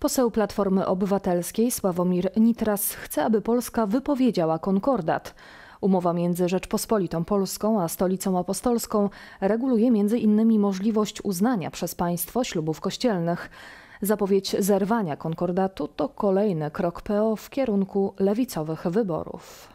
Poseł Platformy Obywatelskiej Sławomir Nitras chce, aby Polska wypowiedziała konkordat. Umowa między Rzeczpospolitą Polską a Stolicą Apostolską reguluje między innymi możliwość uznania przez państwo ślubów kościelnych. Zapowiedź zerwania konkordatu to kolejny krok PO w kierunku lewicowych wyborów.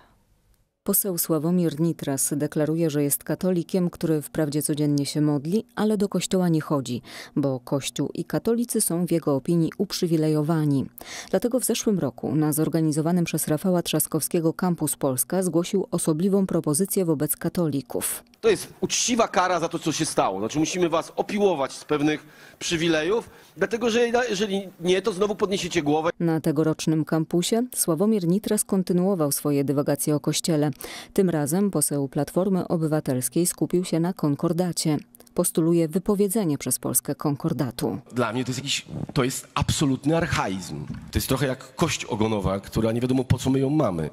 Poseł Sławomir Nitras deklaruje, że jest katolikiem, który wprawdzie codziennie się modli, ale do kościoła nie chodzi, bo kościół i katolicy są w jego opinii uprzywilejowani. Dlatego w zeszłym roku na zorganizowanym przez Rafała Trzaskowskiego Campus Polska zgłosił osobliwą propozycję wobec katolików. To jest uczciwa kara za to, co się stało. Znaczy musimy was opiłować z pewnych przywilejów, dlatego że jeżeli nie, to znowu podniesiecie głowę. Na tegorocznym kampusie Sławomir Nitras kontynuował swoje dywagacje o kościele. Tym razem poseł Platformy Obywatelskiej skupił się na konkordacie. Postuluje wypowiedzenie przez Polskę konkordatu. Dla mnie to jest jakiś, to jest absolutny archaizm. To jest trochę jak kość ogonowa, która nie wiadomo po co my ją mamy,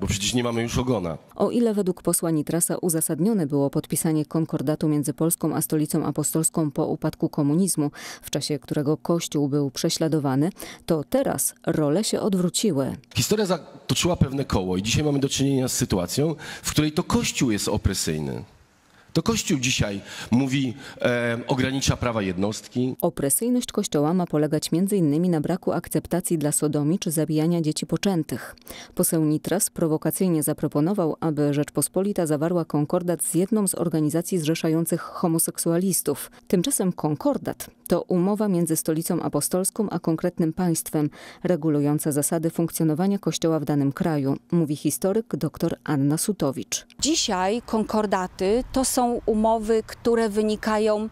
bo przecież nie mamy już ogona. O ile według posła Nitrasa uzasadnione było podpisanie konkordatu między Polską a Stolicą Apostolską po upadku komunizmu, w czasie którego Kościół był prześladowany, to teraz role się odwróciły. Historia zatoczyła pewne koło i dzisiaj mamy do czynienia z sytuacją, w której to Kościół jest opresyjny. To Kościół dzisiaj mówi, e, ogranicza prawa jednostki. Opresyjność Kościoła ma polegać m.in. na braku akceptacji dla sodomii czy zabijania dzieci poczętych. Poseł Nitras prowokacyjnie zaproponował, aby Rzeczpospolita zawarła konkordat z jedną z organizacji zrzeszających homoseksualistów. Tymczasem konkordat to umowa między stolicą apostolską a konkretnym państwem, regulująca zasady funkcjonowania Kościoła w danym kraju, mówi historyk dr Anna Sutowicz. Dzisiaj konkordaty to są umowy, które wynikają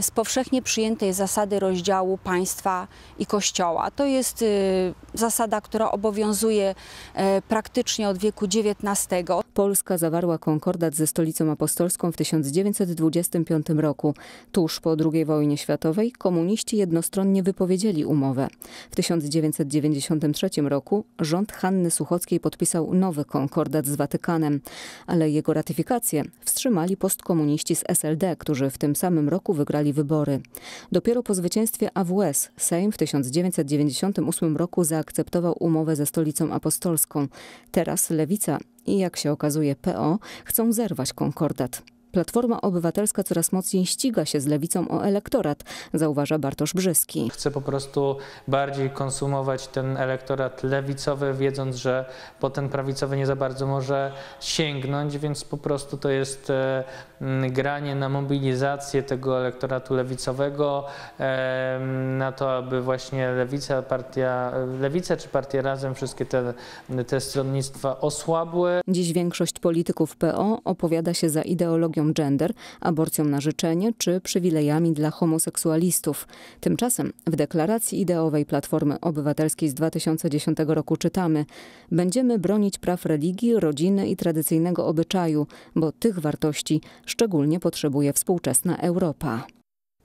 z powszechnie przyjętej zasady rozdziału państwa i kościoła. To jest y, zasada, która obowiązuje e, praktycznie od wieku XIX. Polska zawarła konkordat ze stolicą apostolską w 1925 roku. Tuż po II wojnie światowej komuniści jednostronnie wypowiedzieli umowę. W 1993 roku rząd Hanny Suchockiej podpisał nowy konkordat z Watykanem, ale jego ratyfikację wstrzymali postkomuniści z SLD, którzy w tym samym roku wygrali wybory. Dopiero po zwycięstwie AWS Sejm w 1998 roku zaakceptował umowę ze stolicą apostolską. Teraz lewica i jak się okazuje PO chcą zerwać konkordat. Platforma Obywatelska coraz mocniej ściga się z lewicą o elektorat, zauważa Bartosz Brzyski. Chce po prostu bardziej konsumować ten elektorat lewicowy, wiedząc, że po ten prawicowy nie za bardzo może sięgnąć, więc po prostu to jest e, granie na mobilizację tego elektoratu lewicowego, e, na to, aby właśnie lewica, partia, lewica czy partia razem, wszystkie te, te stronnictwa osłabły. Dziś większość polityków PO opowiada się za ideologią gender, aborcją na życzenie czy przywilejami dla homoseksualistów. Tymczasem w deklaracji ideowej Platformy Obywatelskiej z 2010 roku czytamy: Będziemy bronić praw religii, rodziny i tradycyjnego obyczaju, bo tych wartości szczególnie potrzebuje współczesna Europa.